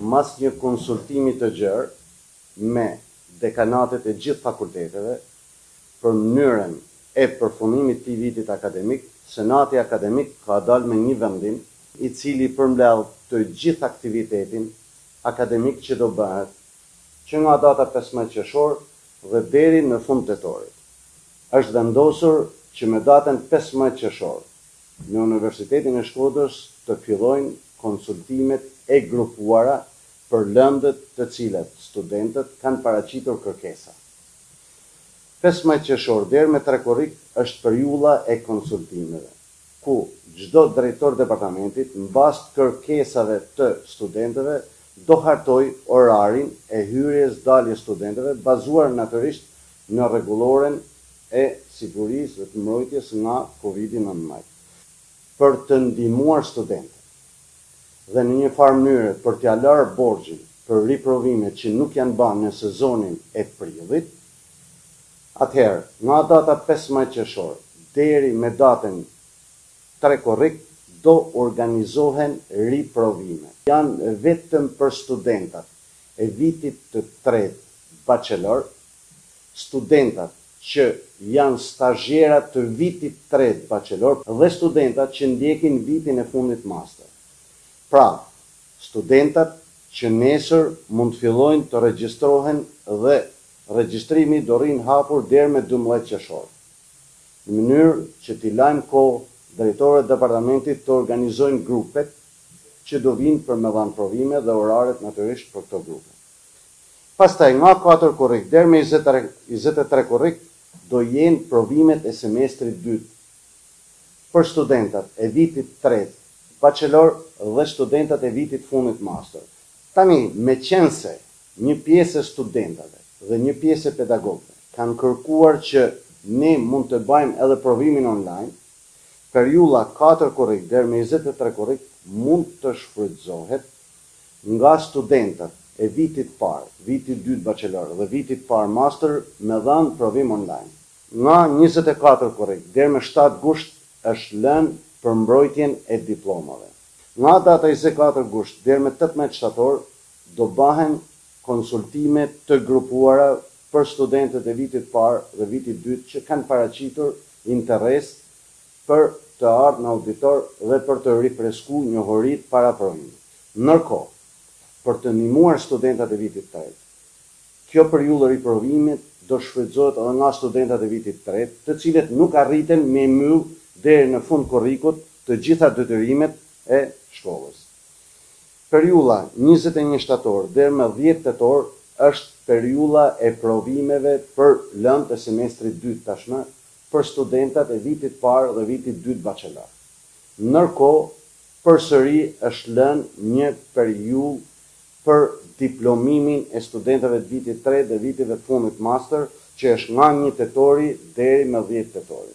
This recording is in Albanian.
Mas një konsultimi të gjerë me dekanatet e gjithë fakulteteve për mënyrën e përfundimit të këtij vitit akademik, Senati Akademik ka dalë me një vendim, i cili përmbledh të gjithë aktivitetin akademik që do bëhet që nga data pesëmbëdhjetë qershor dhe deri në fund tetorit. Është vendosur që me datën pesëmbëdhjetë qershor Në Universitetin e Shkodrës të fillojnë konsultimet e grupuara për lëndët të cilat studentët kanë paraqitur kërkesa. Pesëmbëdhjetë qershor deri me tre korrik është periudha e konsultimeve, ku çdo drejtor departamentit mbas kërkesave të studentëve do hartojë orarin e hyrjes-daljes studentëve bazuar natyrisht në rregulloren e sigurisë dhe të mbrojtjes nga Covidi nëntëmbëdhjetë, për të ndihmuar studentët dhe në një farë mënyre për t'ia larë borxhin për riprovime që nuk janë ba në sezonin e prillit, atëherë, nga data pesëmbëdhjetë qershor deri me datën tre korrik do organizohen riprovimet. Janë vetëm për studentat. e vitit të tretë bachelor, studentat që janë stazhiera të vitit tretë bachelor dhe studentat që ndjekin vitin e fundit master. Pra, studentat që nesër mund të fillojnë të regjistrohen dhe regjistrimi do rrinë hapur deri me dymbëdhjetë qershor, në mënyrë që t'i lajmë kohë drejtorëve të departamentit të organizojnë grupet që do vijnë për me dhanë provime dhe oraret natyrisht për këto grupe. Pastaj nga katër korrik deri me njëzet e tre korrik do jenë provimet e semestrit dytë për studentat e vitit tretë bachelor dhe studentat e vitit fundit master. Tani, meqenëse një pjesë e studentëve dhe një pjesë e pedagogëve kanë kërkuar që ne mund të bajmë edhe provimin online, Periudha katër korrik deri me njëzet e tre korrik mund të shfrytëzohet nga studentat e vitit parë, vitit dytë bachelor dhe vitit parë master me dhanë provim online. Nga njëzet e katër korrik deri me shtatë gusht është lënë për mbrojtjen e diplomave. Nga data njëzet e katër gusht deri me tetëmbëdhjetë shtator do bëhen konsultime të grupuara për studentët e vitit parë dhe vitit dytë që kanë paraqitur interes për të ardhë në auditor dhe për të rifresku njohuritë para provimit. Ndërkohë, për të ndihmuar studentat e vitit tretë, kjo periudhë e riprovimit do shfrytëzohet edhe nga studentat e vitit tretë, të cilët nuk arriten me i mbyll deri në fund korrikut të gjitha detyrimet e shkollës. Periudha njëzet e një shtator deri më dhjetë tetor është periudha e provimeve për lëndët e semestrit dytë tashmë për studentat e vitit parë dhe vitit dytë bachelor. Ndërkohë, përsëri është lënë një periudhë për diplomimin e studentëve të vitit tre dhe viteve të fundit master, që është nga një tetori deri më dhjetë tetori.